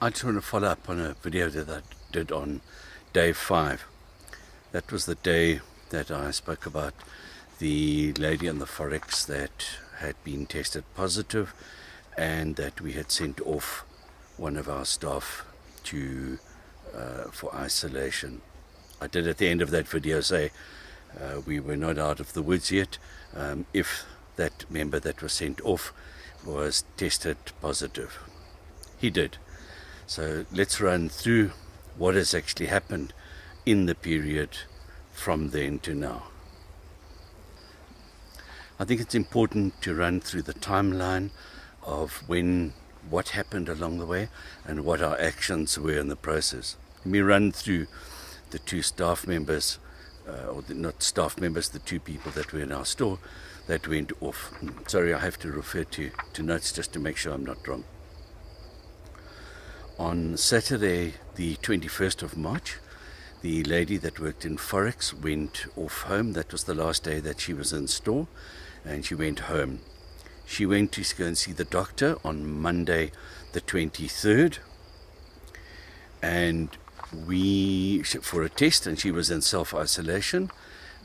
I just want to follow up on a video that I did on day five. That was the day that I spoke about the lady on the Forex that had been tested positive and that we had sent off one of our staff to uh, for isolation. I did at the end of that video say uh, we were not out of the woods yet. Um, if that member that was sent off was tested positive. He did. So let's run through what has actually happened in the period from then to now. I think it's important to run through the timeline of when what happened along the way and what our actions were in the process. Let me run through the two staff members, uh, or the, not staff members, the two people that were in our store that went off. Sorry, I have to refer to, to notes just to make sure I'm not wrong. On Saturday, the 21st of March, the lady that worked in Forex went off home. That was the last day that she was in store, and she went home. She went to go and see the doctor on Monday, the 23rd, and we for a test, and she was in self isolation.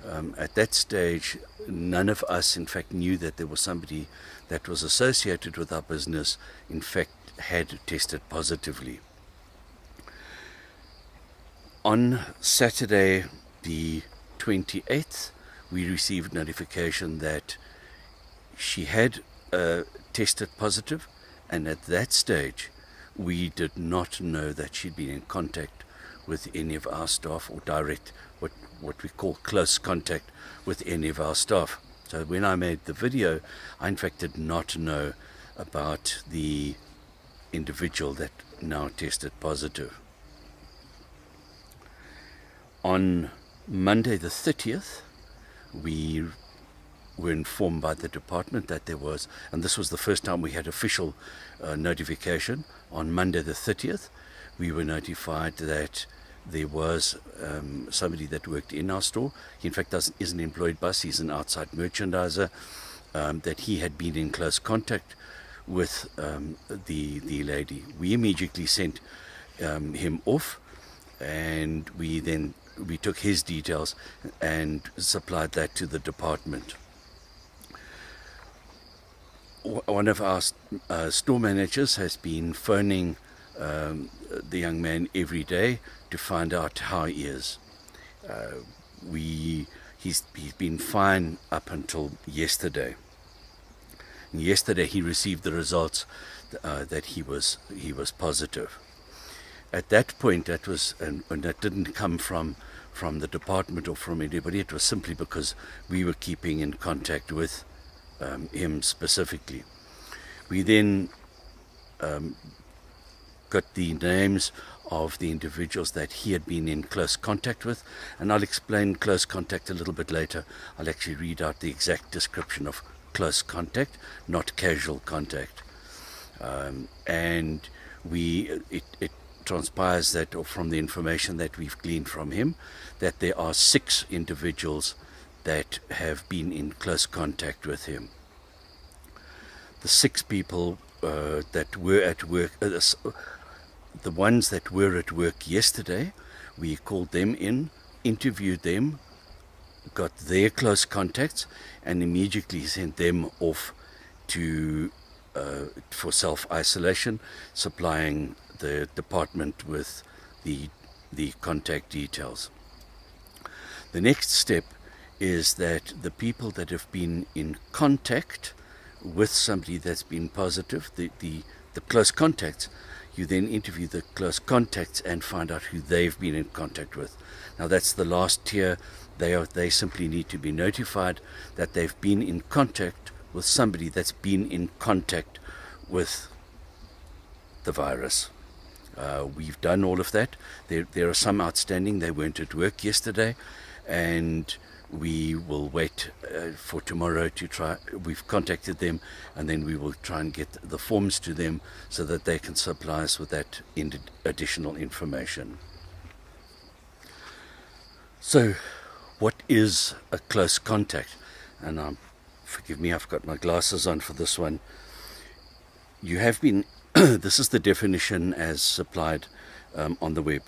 Um, at that stage, none of us, in fact, knew that there was somebody that was associated with our business, in fact, had tested positively. On Saturday, the 28th, we received notification that she had uh, tested positive, and at that stage, we did not know that she'd been in contact with any of our staff or direct what what we call close contact with any of our staff. So when I made the video, I in fact did not know about the individual that now tested positive. On Monday the 30th, we were informed by the department that there was, and this was the first time we had official uh, notification. On Monday the 30th, we were notified that there was um, somebody that worked in our store. He, in fact, doesn't, isn't employed by us, he's an outside merchandiser, um, that he had been in close contact with um, the, the lady. We immediately sent um, him off and we then we took his details and supplied that to the department. One of our uh, store managers has been phoning um, the young man every day to find out how he is. Uh, we he's he's been fine up until yesterday. Yesterday he received the results uh, that he was he was positive. At that point, that was and, and that didn't come from from the department or from anybody. It was simply because we were keeping in contact with um, him specifically. We then um, got the names of the individuals that he had been in close contact with, and I'll explain close contact a little bit later. I'll actually read out the exact description of close contact, not casual contact. Um, and we, it, it transpires that, or from the information that we've gleaned from him, that there are six individuals that have been in close contact with him. The six people uh, that were at work, uh, the ones that were at work yesterday, we called them in, interviewed them, got their close contacts, and immediately sent them off to uh, for self-isolation, supplying the department with the the contact details. The next step is that the people that have been in contact with somebody that's been positive, the, the, the close contacts, you then interview the close contacts and find out who they've been in contact with. Now that's the last tier. They are, they simply need to be notified that they've been in contact with somebody that's been in contact with the virus. Uh, we've done all of that. There, there are some outstanding. They weren't at work yesterday, and we will wait uh, for tomorrow to try. We've contacted them, and then we will try and get the forms to them so that they can supply us with that in additional information. So, what is a close contact? And um, forgive me, I've got my glasses on for this one. You have been this is the definition as supplied um, on the web.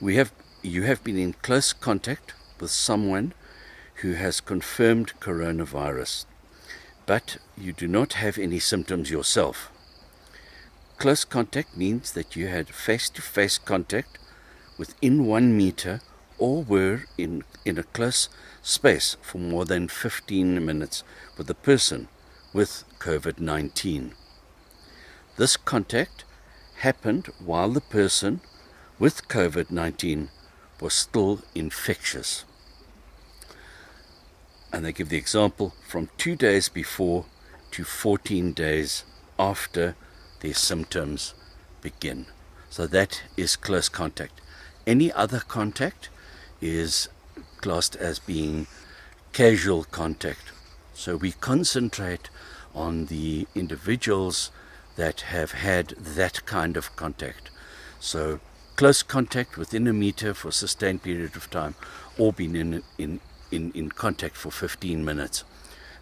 We have you have been in close contact with someone who has confirmed coronavirus, but you do not have any symptoms yourself. Close contact means that you had face to face contact within one meter or were in, in a close space for more than 15 minutes with a person with COVID 19. This contact happened while the person with COVID 19 was still infectious. And they give the example from two days before to 14 days after their symptoms begin. So that is close contact. Any other contact is classed as being casual contact. So we concentrate on the individuals that have had that kind of contact. So close contact within a meter for a sustained period of time or been in, in, in, in contact for 15 minutes.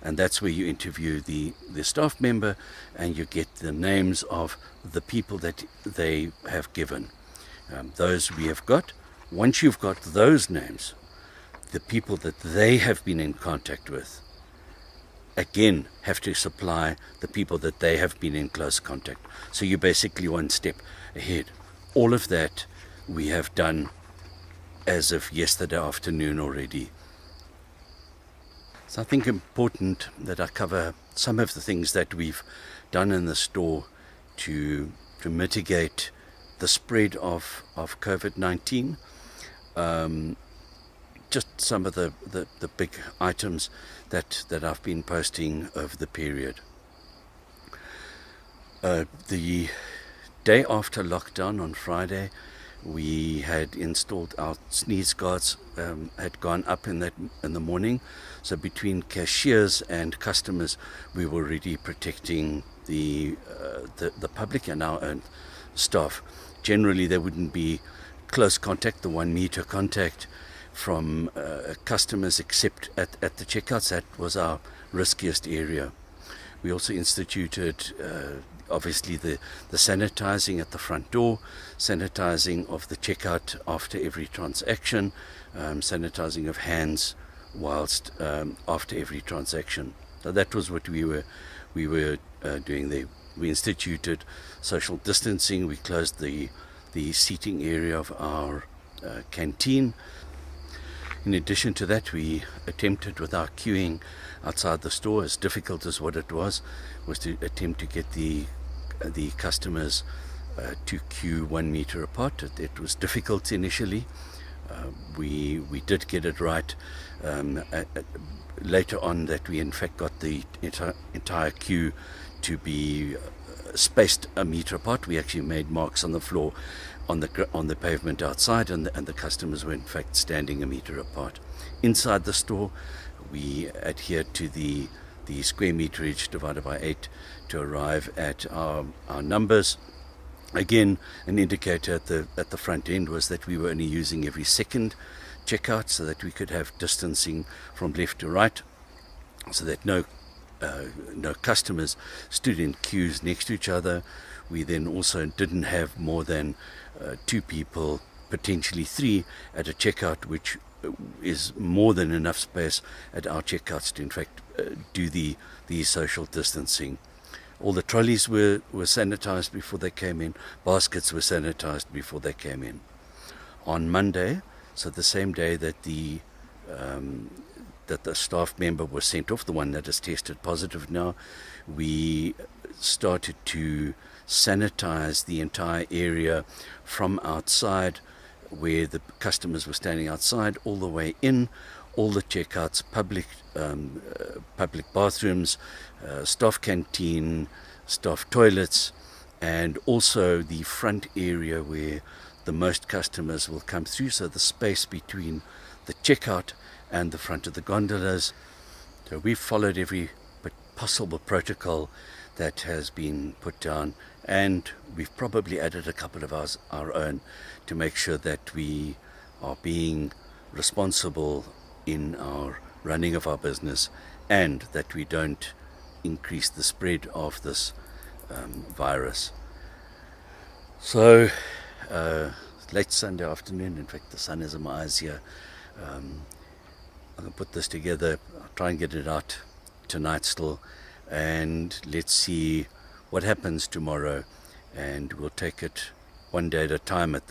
And that's where you interview the, the staff member and you get the names of the people that they have given. Um, those we have got. Once you've got those names, the people that they have been in contact with, again have to supply the people that they have been in close contact. So you're basically one step ahead. All of that we have done as of yesterday afternoon already. So I think important that I cover some of the things that we've done in the store to to mitigate the spread of, of COVID-19. Um, just some of the, the, the big items that, that I've been posting over the period. Uh, the day after lockdown on Friday, we had installed our sneeze guards um, had gone up in that in the morning so between cashiers and customers we were really protecting the, uh, the the public and our own staff generally there wouldn't be close contact the one meter contact from uh, customers except at, at the checkouts. That was our riskiest area. We also instituted, uh, obviously, the, the sanitizing at the front door, sanitizing of the checkout after every transaction, um, sanitizing of hands whilst um, after every transaction. So that was what we were we were uh, doing there. We instituted social distancing. We closed the the seating area of our uh, canteen in addition to that, we attempted with our queuing outside the store, as difficult as what it was, was to attempt to get the uh, the customers uh, to queue one meter apart. It, it was difficult initially. Uh, we we did get it right. Um, later on, that we in fact got the enti entire queue to be uh, spaced a meter apart. We actually made marks on the floor on the on the pavement outside, and the, and the customers were in fact standing a meter apart. Inside the store, we adhered to the the square meterage divided by eight to arrive at our, our numbers. Again, an indicator at the at the front end was that we were only using every second checkout, so that we could have distancing from left to right, so that no uh, no customers stood in queues next to each other. We then also didn't have more than uh, two people, potentially three, at a checkout, which is more than enough space at our checkouts to, in fact, uh, do the, the social distancing. All the trolleys were, were sanitized before they came in, baskets were sanitized before they came in. On Monday, so the same day that the um, that the staff member was sent off, the one that is tested positive. Now, we started to sanitize the entire area from outside where the customers were standing outside all the way in all the checkouts public um, uh, public bathrooms uh, staff canteen staff toilets and also the front area where the most customers will come through. So the space between the checkout and the front of the gondolas so we've followed every possible protocol that has been put down and we've probably added a couple of ours, our own to make sure that we are being responsible in our running of our business and that we don't increase the spread of this um, virus. So, uh, late Sunday afternoon. In fact, the sun is in my eyes here. Um, Gonna put this together. I'll try and get it out tonight still, and let's see what happens tomorrow. And we'll take it one day at a time at this.